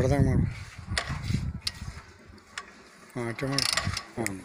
ಹೊಡೆದಂಗೆ ಮಾಡು ಹಾಂ ಅಷ್ಟೇ ಮಾಡು ಹಾಂ